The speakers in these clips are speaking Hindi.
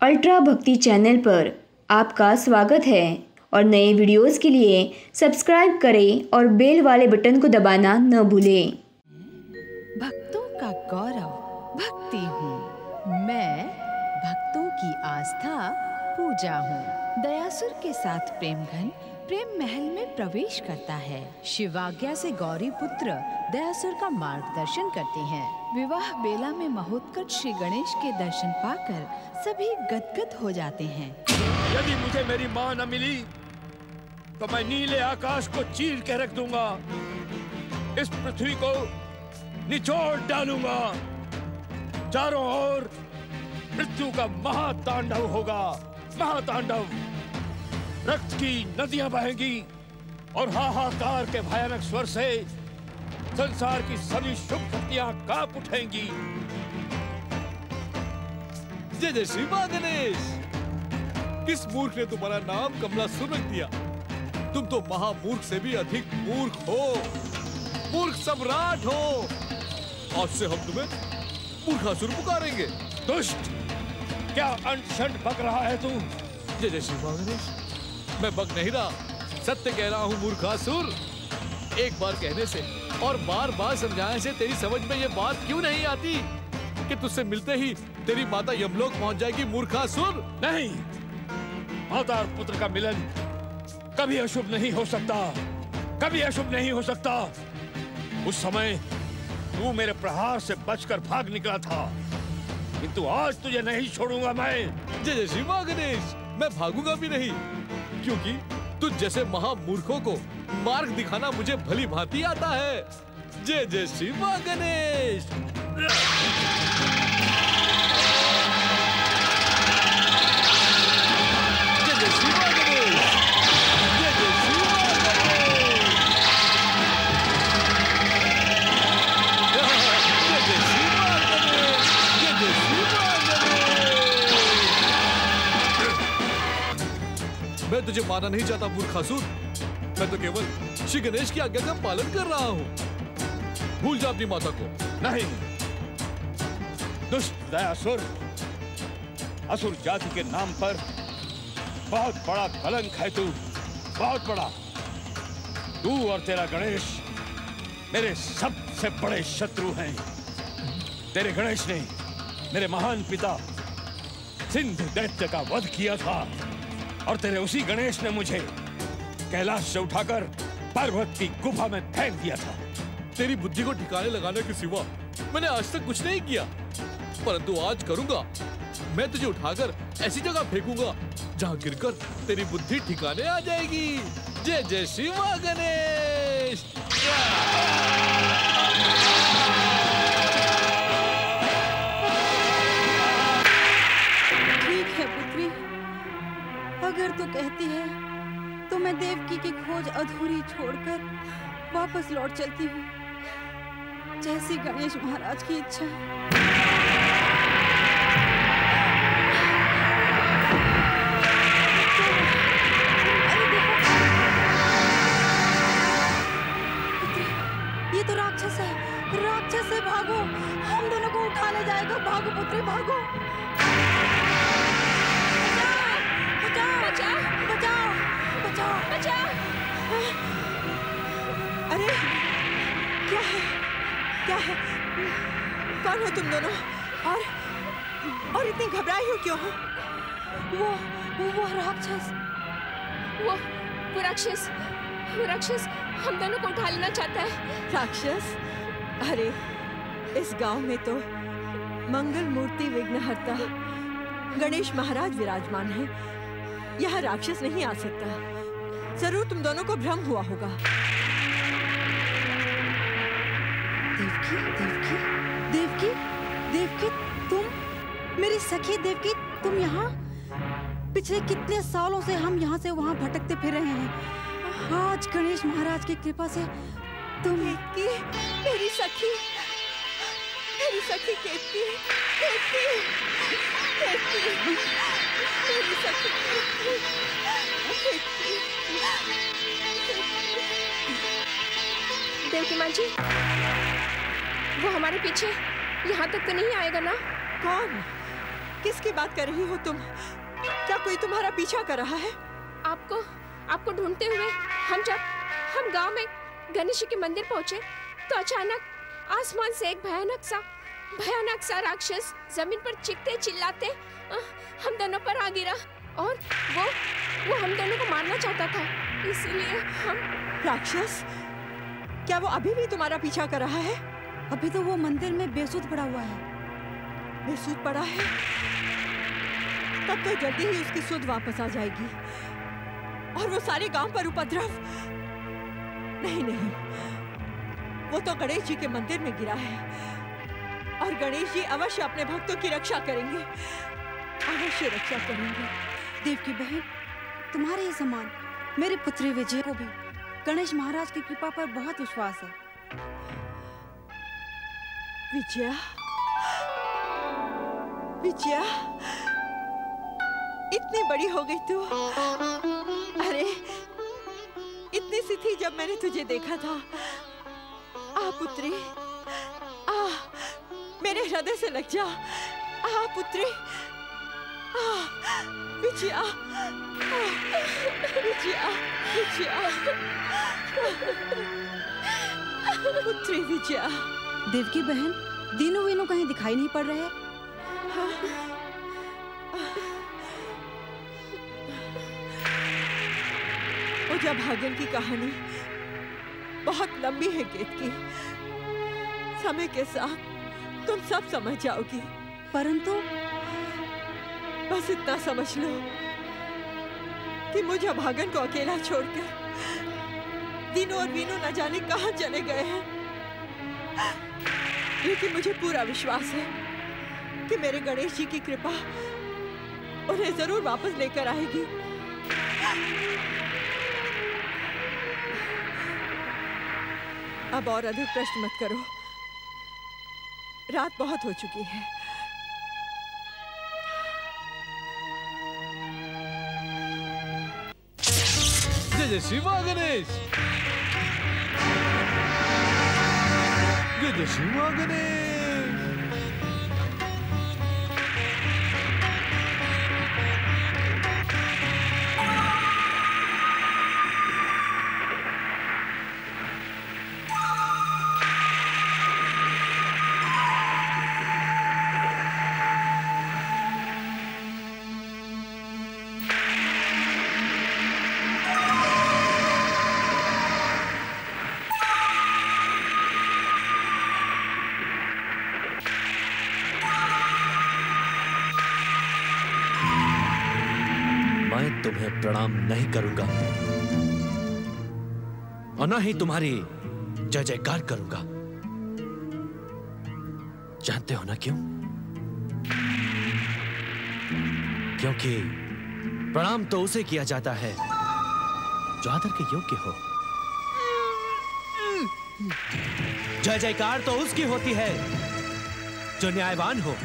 अल्ट्रा भक्ति चैनल पर आपका स्वागत है। और नए वीडियोस के लिए सब्सक्राइब करें और बेल वाले बटन को दबाना न भूलें। भक्तों का गौरव, भक्ति हूँ। मैं भक्तों की आस्था, पूजा हूँ। दयासुर के साथ प्रेम घन, प्रेम महल में प्रवेश करता है। शिवाज्ञा से गौरी पुत्र दयासुर का मार्गदर्शन करते हैं। विवाह बेला में महोत्कट श्री गणेश के दर्शन पाकर सभी गदगद हो जाते हैं। यदि मुझे मेरी माँ न मिली तो मैं नीले आकाश को चीर के रख दूँगा। इस पृथ्वी को निचोड़ डालूँगा। चारों ओर मृत्यु का महातांडव होगा। महातांडव। रक्त की नदियाँ बहेंगी और हाहाकार के भयानक स्वर से संसार की सभी शुभ शक्तियाँ काँप उठेंगी। जय जय श्री माँ गणेश। किस मूर्ख ने तुम्हारा नाम कमलासुर रख दिया? तुम तो महामूर्ख से भी अधिक मूर्ख हो। मूर्ख सम्राट हो। आज से हम तुम्हें मूर्खासुर पुकारेंगे। दुष्ट। क्या अनशन बक रहा है तू? जय जय श्री माँ गणेश। मैं बग नहीं रहा। सत्य कह रहा हूँ, मूर्खासुर। एक बार कहने से और बार बार समझाने से तेरी समझ में ये बात क्यों नहीं आती? कि तुझसे मिलते ही तेरी माता यमलोक पहुँच जाएगी मूर्खासुर नहीं। माता और पुत्र का मिलन कभी अशुभ नहीं हो सकता। कभी अशुभ नहीं हो सकता। उस समय तू मेरे प्रहार से बचकर भाग निकला था। किंतु आज तुझे नहीं छोड़ूँगा मैं। जय जय श्री माँ गणेश। मैं भागूँगा भी नहीं। क्योंकि तुझ जैसे महामूर्खों को मार्ग दिखाना मुझे भली भांति आता है। जय जय श्री माँ गणेश। मैं तुझे मारना नहीं चाहता मूर्खासुर मैं तो केवल श्री गणेश की आज्ञा का पालन कर रहा हूँ। भूल जा अपनी माता को। नहीं। दुष्ट, दयासुर। असुर जाति के नाम पर बहुत बड़ा कलंक है तू। बहुत बड़ा। तू और तेरा गणेश मेरे सबसे बड़े शत्रु हैं। तेरे गणेश ने मेरे महान पिता सिंध दैत्य का वध किया था। और तेरे उसी गणेश ने मुझे कैलाश से उठाकर पर्वत की गुफा में फेंक दिया था। तेरी बुद्धि को ठिकाने लगाने के सिवा मैंने आज तक कुछ नहीं किया। परंतु आज करूँगा। मैं तुझे उठाकर ऐसी जगह फेंकूँगा, जहाँ गिरकर तेरी बुद्धि ठिकाने आ जाएगी। जय जय शिवा गणेश। अगर तू कहती है तो मैं देवकी की खोज अधूरी छोड़कर वापस लौट चलती हूँ। जैसी गणेश महाराज की इच्छा तो राक्षस है। राक्षस है भागो। हम दोनों को उठा ले जाएगा। भागो पुत्री, भागो। बचाओ बचाओ बचाओ बचाओ बचाओ अरे क्या है क्या है कौन हो तुम दोनों और और इतनी घबराई हो क्यों वो वो राक्षस वो वो राक्षस वो राक्षस हम दोनों को उठा लेना चाहता है राक्षस अरे इस गाँव में तो मंगल मूर्ति विघ्नहर्ता गणेश महाराज विराजमान है यह राक्षस नहीं आ सकता। ज़रूर तुम दोनों को भ्रम हुआ होगा। देवकी देवकी देवकी देवकी, तुम मेरी सखी देवकी, तुम यहाँ? पिछले कितने सालों से हम यहाँ से वहाँ भटकते फिर रहे हैं। आज गणेश महाराज की कृपा से तुम मेरी सखी मेरी सखी केतकी केतकी केतकी मेरी सखी केतकी केतकी देवकी माँ जी वो हमारे पीछे यहाँ तक तो नहीं आएगा ना? कौन? किसकी बात कर रही हो तुम? क्या कोई तुम्हारा पीछा कर रहा है? आपको आपको ढूंढते हुए हम जब हम गाँव में गणेश जी के मंदिर पहुँचे तो अचानक आसमान से एक भयानक सा भयानक सा राक्षस ज़मीन पर चीखते चिल्लाते हम दोनों पर आ गिरा। और वो वो हम दोनों को मारना चाहता था। इसीलिए हम राक्षस? क्या वो अभी भी तुम्हारा पीछा कर रहा है? अभी तो वो मंदिर में बेसुध पड़ा हुआ है। बेसुध पड़ा है? तब तो जल्दी ही उसकी सुध वापस आ जाएगी। और वो सारे गाँव पर उपद्रव। नहीं नहीं। वो तो गणेश जी के मंदिर में गिरा है। और गणेश जी अवश्य अपने भक्तों की रक्षा करेंगे। अवश्य रक्षा करेंगे। देव की बहन, तुम्हारे ही समान मेरे पुत्री विजय को भी गणेश महाराज की कृपा पर बहुत विश्वास है। विजया विजया, इतनी बड़ी हो गई तू। अरे, इतनी सी थी जब मैंने तुझे देखा था, आ पुत्री मेरे हृदय से लग जा। आ पुत्री। आ। विजया विजया विजया पुत्री विजया देव की बहन दीनू वीनू कहीं दिखाई नहीं पड़ रहे? पूजा भागन की कहानी बहुत लंबी है गेत की। समय के साथ तुम सब समझ जाओगी। परंतु बस इतना समझ लो कि मुझे भागन को अकेला छोड़कर दीनू और वीनू न जाने कहाँ चले गए हैं। लेकिन मुझे पूरा विश्वास है कि मेरे गणेश जी की कृपा उन्हें ज़रूर वापस लेकर आएगी। अब और अधिक प्रश्न मत करो। रात बहुत हो चुकी है। जय श्री गणेश। जय श्री गणेश। मैं तुम्हें प्रणाम नहीं करूँगा। और ना ही तुम्हारी जय जयकार करूँगा। जानते हो ना क्यों? क्योंकि प्रणाम तो उसे किया जाता है, जो आदर के योग्य हो। जय जयकार तो उसकी होती है, जो न्यायवान हो।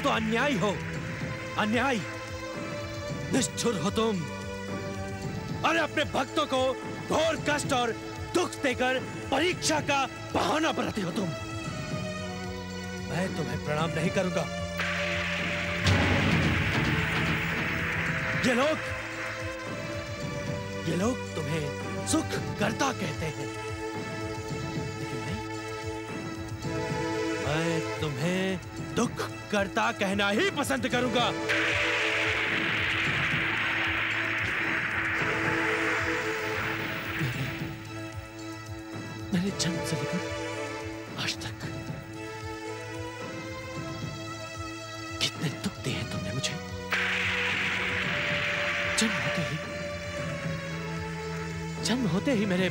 तो अन्यायी हो। अन्यायी। निष्ठुर हो तुम। अरे अपने भक्तों को घोर कष्ट और दुख देकर परीक्षा का बहाना बनाती हो तुम। मैं तुम्हें प्रणाम नहीं करूँगा। ये लोग ये लोग तुम्हें सुख करता कहते हैं। लेकिन मैं मैं तुम्हें दुख करता कहना ही पसंद करूँगा। मैंने जन्म से लेकर आज तक कितने दुख दिए हैं तुमने मुझे। जन्म होते ही, जन्म होते ही मेरे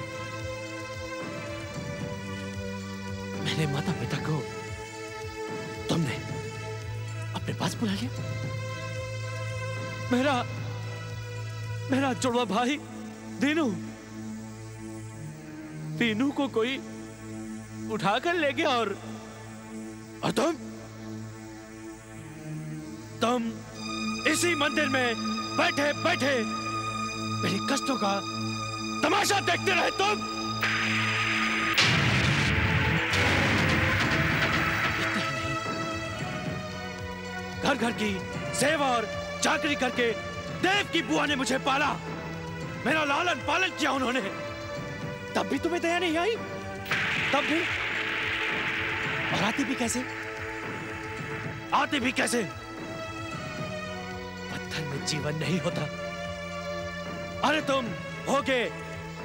मेरे माता पिता को पास बुला लिया। मेरा मेरा जुड़वा भाई, दीनू। दीनू को कोई उठा कर ले गया और और तुम तुम इसी मंदिर में बैठे बैठे मेरे कष्टों का तमाशा देखते रहे तुम। घर घर की सेवा और चाकरी करके देव की बुआ ने मुझे पाला। मेरा लालन पालन किया उन्होंने। तब भी तुम्हें दया नहीं आई? तब भी? और आती भी कैसे? आती भी कैसे? पत्थर में जीवन नहीं होता। अरे तुम होगे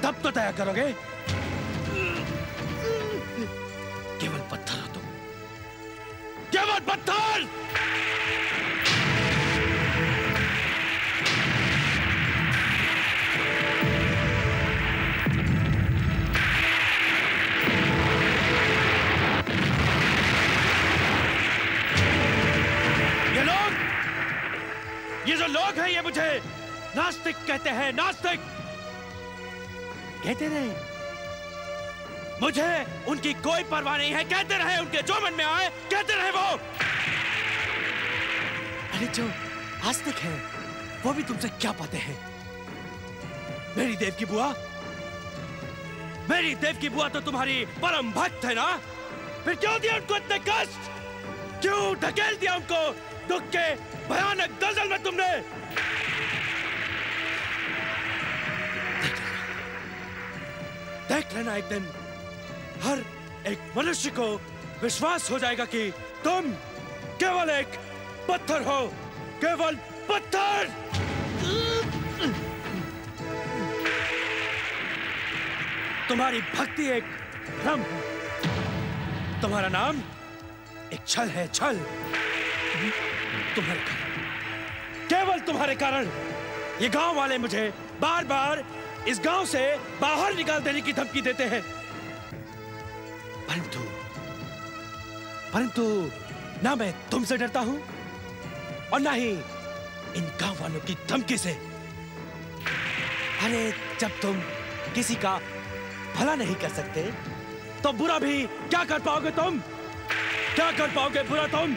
तब तो दया करोगे। केवल पत्थर हो तुम। केवल पत्थर! लोग हैं ये मुझे। नास्तिक कहते हैं, नास्तिक। कहते रहे। मुझे उनकी कोई परवाह नहीं है। कहते रहे उनके जो मन में आए, कहते रहे वो। अरे जो आस्तिक है, वो भी तुमसे क्या पाते हैं? मेरी देव की बुआ? मेरी देव की बुआ तो तुम्हारी परम भक्त है ना? फिर क्यों दिया उनको इतने कष्ट? क्यों ढकेल दिया उनको? दुख के भयानक दलदल में तुमने देख लेना एक दिन। हर एक मनुष्य को विश्वास हो जाएगा कि तुम केवल एक पत्थर हो। केवल पत्थर! तुम्हारी भक्ति एक भ्रम है। तुम्हारा नाम एक छल है, छल। तुम्हारे कारण। केवल तुम्हारे कारण। ये गाँव वाले मुझे बार बार इस गाँव से बाहर निकाल देने की धमकी देते हैं। परंतु परंतु ना मैं तुमसे डरता हूँ और ना ही इन गाँव वालों की धमकी से। अरे, जब तुम किसी का भला नहीं कर सकते तो बुरा भी क्या कर पाओगे तुम? क्या कर पाओगे बुरा तुम?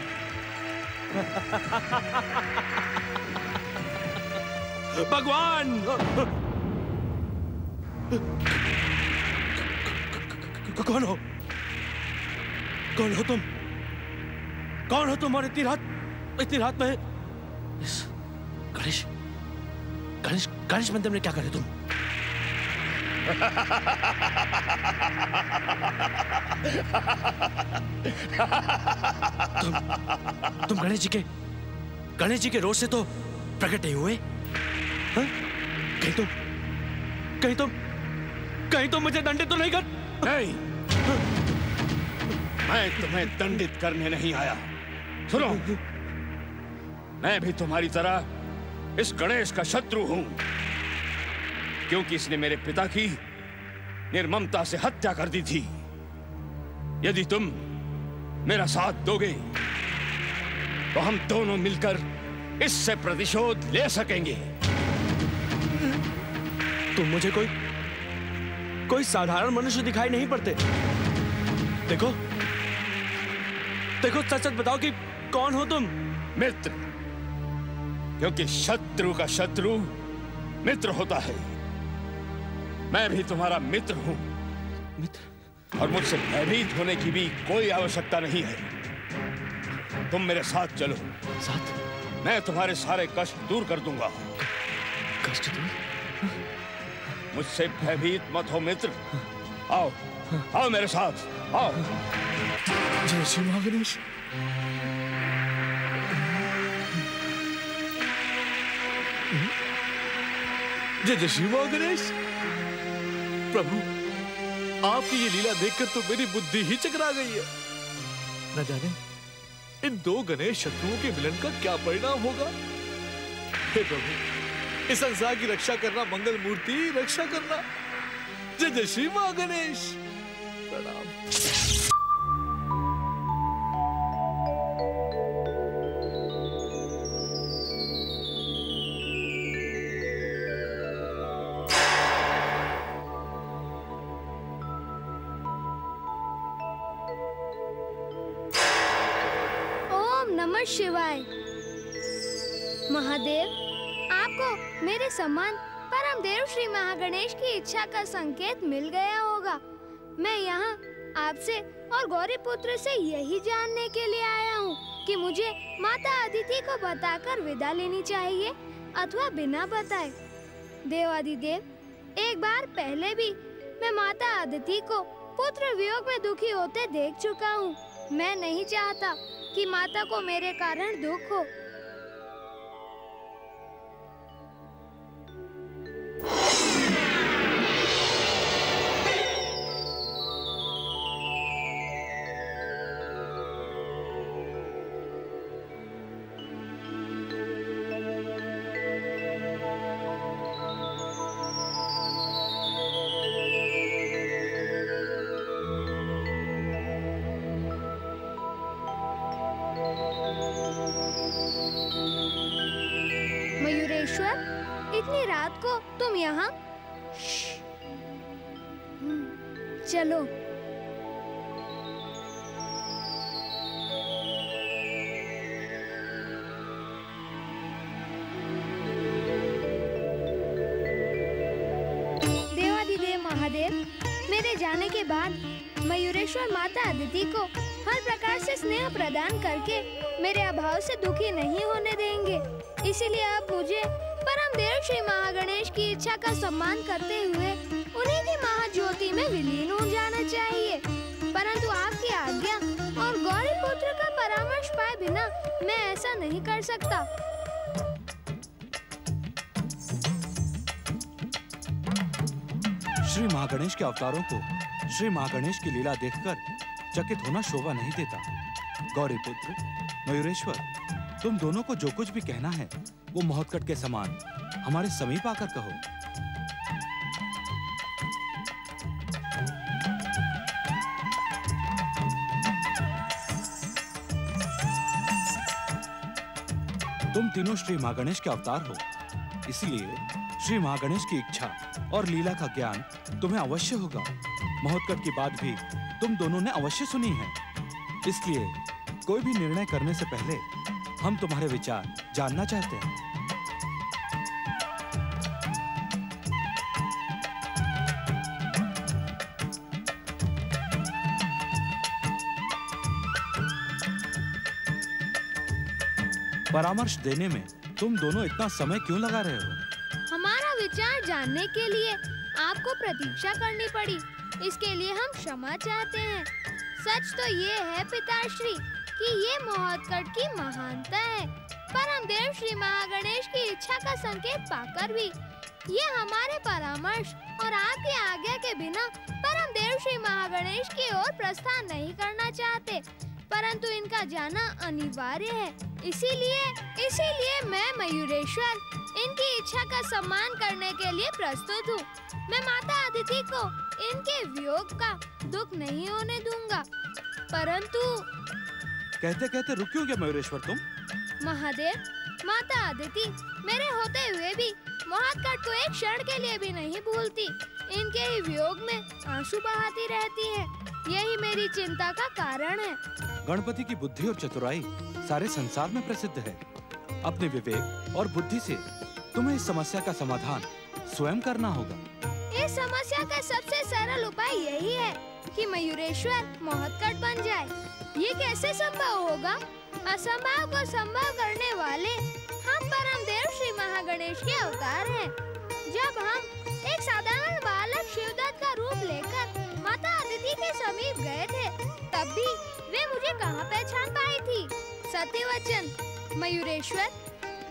भगवान! कौन हो? कौन हो तुम? कौन हो तुम और इतनी रात? इतनी रात में? गणेश गणेश गणेश मंदिर में क्या करे तुम? तुम तुम गणेश जी के गणेश जी के रोज से तो प्रकट नहीं हुए? हाँ? कहीं तुम कहीं तुम कहीं तुम मुझे दंडित तो नहीं कर नहीं। मैं तुम्हें दंडित करने नहीं आया। सुनो। मैं भी तुम्हारी तरह इस गणेश का शत्रु हूँ। क्योंकि इसने मेरे पिता की निर्ममता से हत्या कर दी थी। यदि तुम मेरा साथ दोगे तो हम दोनों मिलकर इससे प्रतिशोध ले सकेंगे। तुम मुझे कोई कोई साधारण मनुष्य दिखाई नहीं पड़ते। देखो देखो सच सच बताओ कि कौन हो तुम? मित्र क्योंकि शत्रु का शत्रु मित्र होता है। मैं भी तुम्हारा मित्र हूँ। मित्र? और मुझसे भयभीत होने की भी कोई आवश्यकता नहीं है। तुम मेरे साथ चलो। साथ? मैं तुम्हारे सारे कष्ट दूर कर दूँगा। कष्ट दूर? मुझसे भयभीत मत हो मित्र। आओ। आओ मेरे साथ। आओ। जय श्री महागणेश। जय जय श्री महागणेश। प्रभु, आपकी ये लीला देखकर तो मेरी बुद्धि ही चकरा गई है। न जाने, इन दो गणेश शत्रुओं के मिलन का क्या परिणाम होगा? हे प्रभु, इस संसार की रक्षा करना मंगल मूर्ति, रक्षा करना। जय जय श्री माँ गणेश। प्रणाम। नमः शिवाय। महादेव, आपको मेरे सम्मान परम देव श्री महागणेश की इच्छा का संकेत मिल गया होगा। मैं यहाँ आपसे और गौरी पुत्र से यही जानने के लिए आया हूँ कि मुझे माता अदिति को बताकर विदा लेनी चाहिए अथवा बिना बताए। देव देवादिदेव एक बार पहले भी मैं माता अदिति को पुत्र वियोग में दुखी होते देख चुका हूँ। मैं नहीं चाहता कि माता को मेरे कारण दुख हो। देवादिदेव मेरे जाने के बाद मयूरेश्वर माता अदिति को हर प्रकार से स्नेह प्रदान करके मेरे अभाव से दुखी नहीं होने देंगे। इसीलिए अब मुझे परम देव श्री महागणेश की इच्छा का सम्मान करते हुए उन्हीं की महाज्योति में विलीन हो जाना चाहिए। परंतु आपकी आज्ञा और गौरी पुत्र का परामर्श पाए बिना मैं ऐसा नहीं कर सकता। श्री महागणेश के अवतारों को श्री महागणेश की लीला देखकर चकित होना शोभा नहीं देता। गौरी पुत्र, मयूरेश्वर, तुम दोनों को जो कुछ भी कहना है, वो महोत्कट के समान हमारे समीप आकर कहो। तुम तीनों श्री महागणेश के अवतार हो, इसलिए श्री महागणेश की इच्छा और लीला का ज्ञान तुम्हें अवश्य होगा। महोत्कट की बात भी तुम दोनों ने अवश्य सुनी है। इसलिए कोई भी निर्णय करने से पहले हम तुम्हारे विचार जानना चाहते हैं। परामर्श देने में तुम दोनों इतना समय क्यों लगा रहे हो? हमारा विचार जानने के लिए आपको प्रतीक्षा करनी पड़ी। इसके लिए हम क्षमा चाहते हैं। सच तो ये है पिताश्री कि ये महोत्कट की महानता है परम देव श्री महागणेश की इच्छा का संकेत पाकर भी ये हमारे परामर्श और आपकी आज्ञा के बिना परम देव श्री महागणेश की ओर प्रस्थान नहीं करना चाहते। परंतु इनका जाना अनिवार्य है। इसीलिए इसीलिए मैं मयूरेश्वर इनकी इच्छा का सम्मान करने के लिए प्रस्तुत हूँ। मैं माता अदिति को इनके वियोग का दुख नहीं होने दूँगा। परंतु कहते कहते रुक क्यों गया मयूरेश्वर तुम? महादेव माता अदिति मेरे होते हुए भी महात्कट को एक क्षण के लिए भी नहीं भूलती। इनके ही वियोग में आँसू बहाती रहती है। यही मेरी चिंता का कारण है। गणपति की बुद्धि और चतुराई सारे संसार में प्रसिद्ध है। अपने विवेक और बुद्धि से तुम्हें इस समस्या का समाधान स्वयं करना होगा। इस समस्या का सबसे सरल उपाय यही है कि मयूरेश्वर मोहत्कट बन जाए। ये कैसे संभव होगा? असंभव को संभव करने वाले हम परम देव श्री महागणेश के अवतार हैं। जब हम एक साधारण बालक शिवदत्त का रूप लेकर माता अदिति के समीप गए थे, तब भी वे मुझे कहाँ पहचान पाई थी? सत्य वचन मयूरेश्वर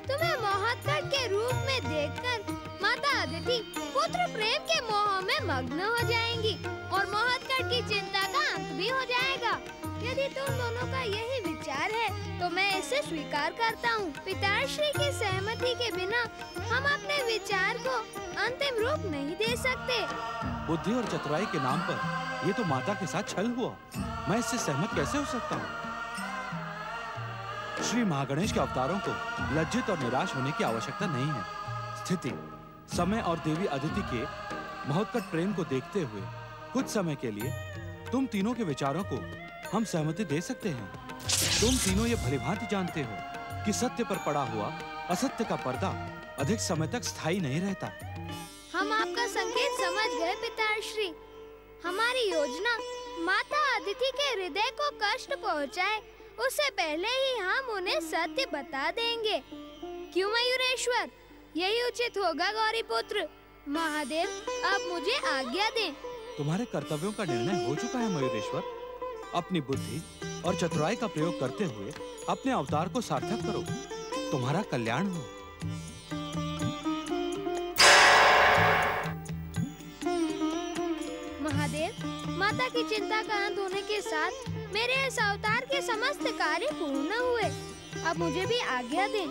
तुम्हें मोहत्कट के रूप में देखकर माता अदिति पुत्र प्रेम के मोह में मग्न हो जाएँगी और मोहत्कट की चिंता का अंत भी हो जाएगा। यदि तुम दोनों का यही विचार है तो मैं इसे स्वीकार करता हूँ। पिताश्री की सहमति के बिना हम अपने विचार को अंतिम रूप नहीं दे सकते। बुद्धि और चतुराई के नाम पर ये तो माता के साथ छल हुआ। मैं इससे सहमत कैसे हो सकता हूँ? श्री महागणेश के अवतारों को लज्जित और निराश होने की आवश्यकता नहीं है। स्थिति, समय और देवी अदिति के महोत्कट प्रेम को देखते हुए कुछ समय के लिए तुम तीनों के विचारों को हम सहमति दे सकते हैं। तुम तीनों ये भलीभांति जानते हो कि सत्य पर पड़ा हुआ असत्य का पर्दा अधिक समय तक स्थायी नहीं रहता। हम आपका संकेत समझ गए, पिताश्री। हमारी योजना माता अदिति के हृदय को कष्ट पहुँचाए उससे पहले ही हम उन्हें सत्य बता देंगे। क्यों मयूरेश्वर? यही उचित होगा गौरी पुत्र महादेव आप मुझे आज्ञा दें। तुम्हारे कर्तव्यों का निर्णय हो चुका है मयूरेश्वर। अपनी बुद्धि और चतुराई का प्रयोग करते हुए अपने अवतार को सार्थक करो। तुम्हारा कल्याण हो। महादेव माता की चिंता का अंत होने के साथ मेरे इस अवतार के समस्त कार्य पूर्ण हुए। अब मुझे भी आज्ञा दें।